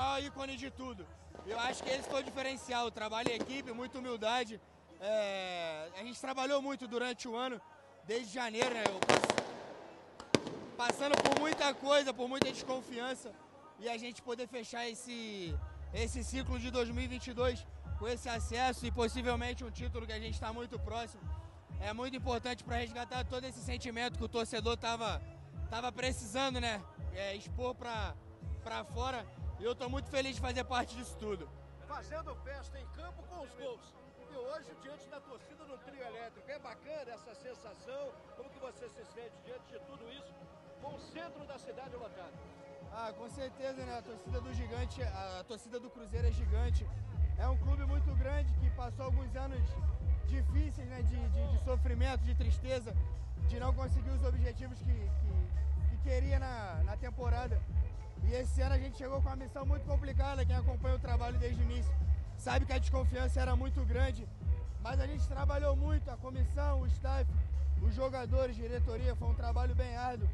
maior ícone de tudo. Eu acho que esse foi o diferencial, o trabalho em equipe, muita humildade. É, a gente trabalhou muito durante o ano, desde janeiro, né? Eu passando por muita coisa, por muita desconfiança, e a gente poder fechar esse, esse ciclo de 2022 com esse acesso e possivelmente um título que a gente está muito próximo. É muito importante para resgatar todo esse sentimento que o torcedor estava tava precisando, né? É, expor para fora. E eu estou muito feliz de fazer parte disso tudo. Fazendo festa em campo com os gols. E hoje, diante da torcida no trio elétrico, é bacana essa sensação? Como que você se sente diante de tudo isso, com o centro da cidade lotado? Ah, com certeza, né? A torcida do Gigante, a torcida do Cruzeiro é gigante. É um clube muito grande que passou alguns anos difíceis, né? De, de, de sofrimento, de tristeza, de não conseguir os objetivos que, que, que queria na, na temporada. E esse ano a gente chegou com uma missão muito complicada. Quem acompanha o trabalho desde o início sabe que a desconfiança era muito grande. Mas a gente trabalhou muito, a comissão, o staff, os jogadores, diretoria, foi um trabalho bem árduo.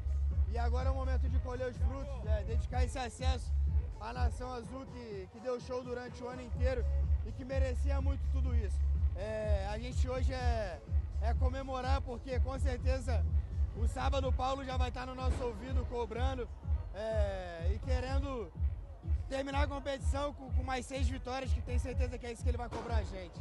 E agora é o momento de colher os frutos, é, dedicar esse acesso à Nação Azul que, que deu show durante o ano inteiro e que merecia muito tudo isso. É, a gente hoje é, é comemorar porque com certeza o sábado o Paulo já vai estar no nosso ouvido cobrando é, e querendo terminar a competição com, com mais seis vitórias, que tem certeza que é isso que ele vai cobrar a gente.